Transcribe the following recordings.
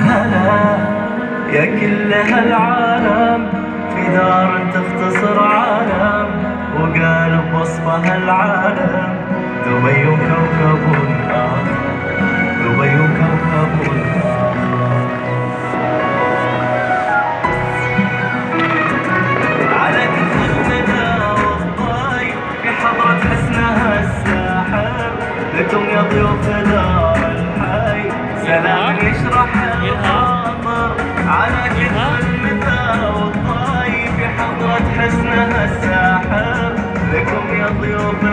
هلا يا كل هالعالم في دار تختصر عالم وقالب وصفها العالم دبي وكوكب آخر دبي وكوكب على كل المدى والطايف في حضرة حسنها الساحر لكم يا ضيوف دار الحي. سلام يشرح الخاطر على كل المدى والطايف حضرة حسنها الساحر. لكم يا ضيوف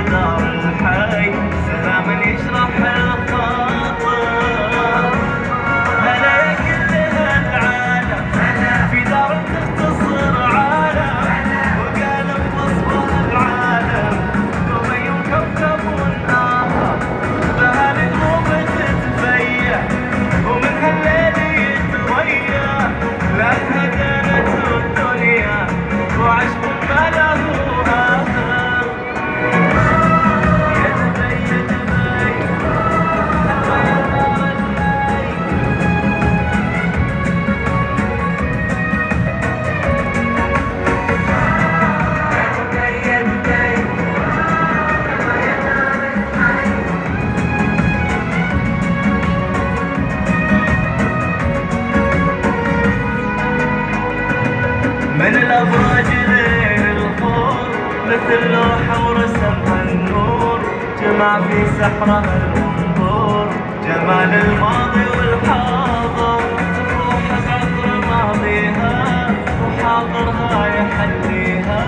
من الأبراج لين الخور مثل لوحة ورسمها النور. جمع في سحرها المنظور جمال الماضي والحاضر. روح بعطر ماضيها وحاضرها يحليها.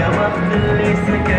يا بخت اللي سكن